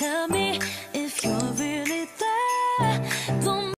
Tell me if you're really there. Don't